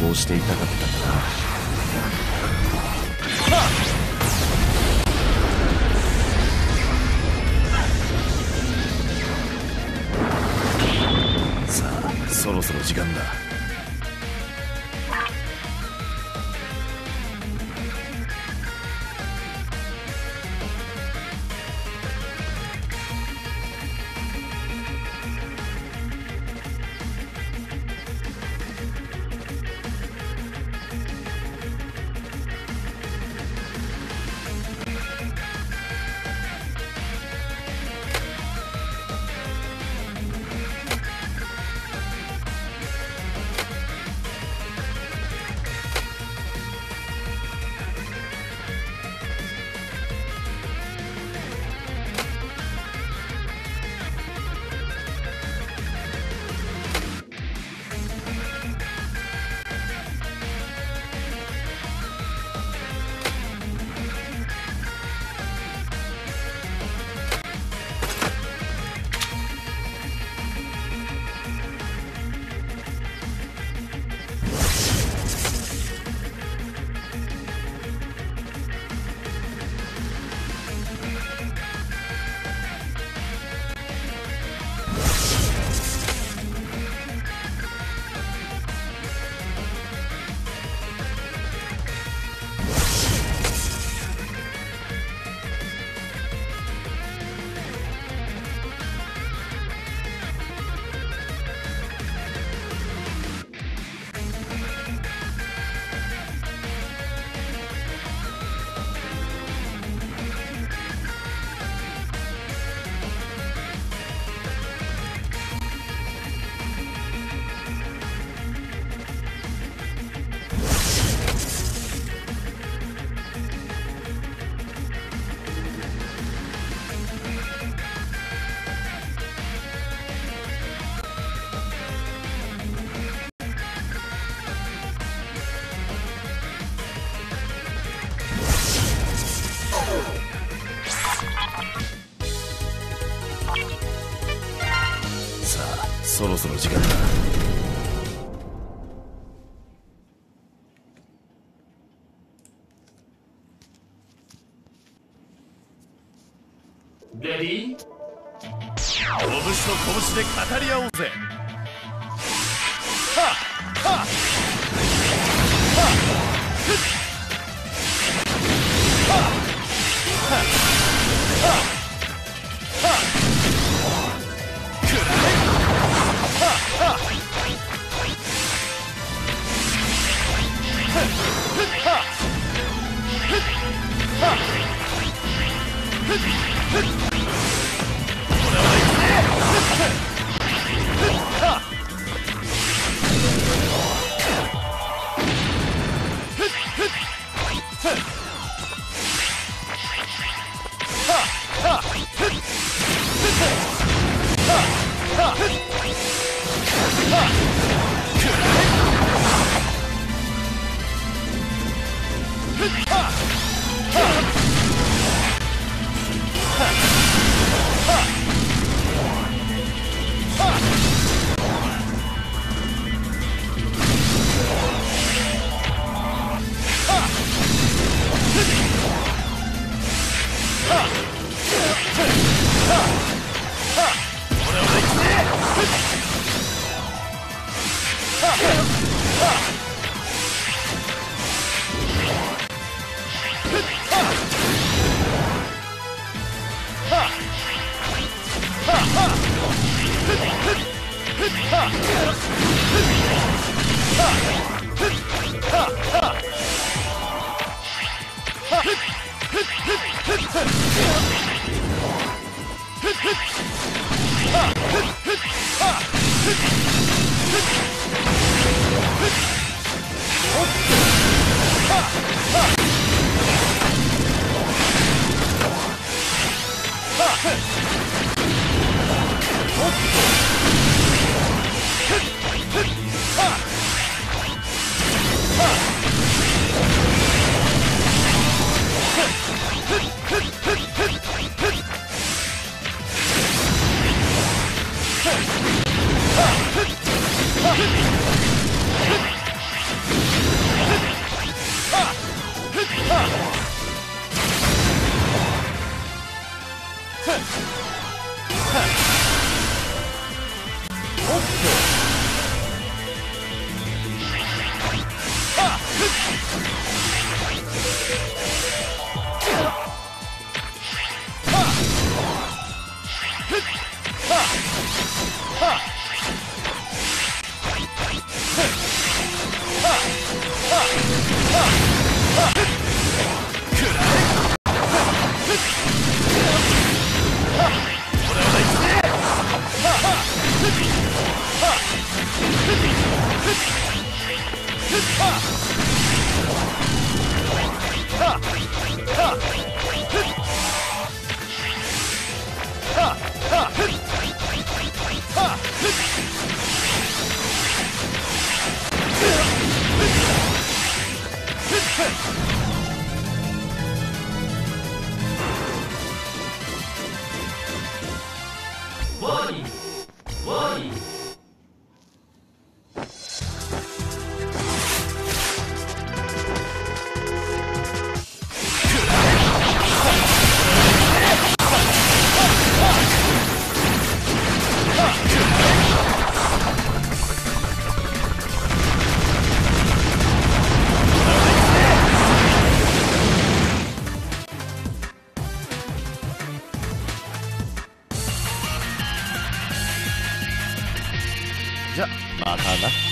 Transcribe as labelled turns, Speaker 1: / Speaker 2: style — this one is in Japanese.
Speaker 1: こうしていたかったんださあそろそろ時間だ。さあそろそろ時間だ
Speaker 2: レディー拳と拳で語り合おうぜ。はっはっはっ。是 Ha! Hey! のに好的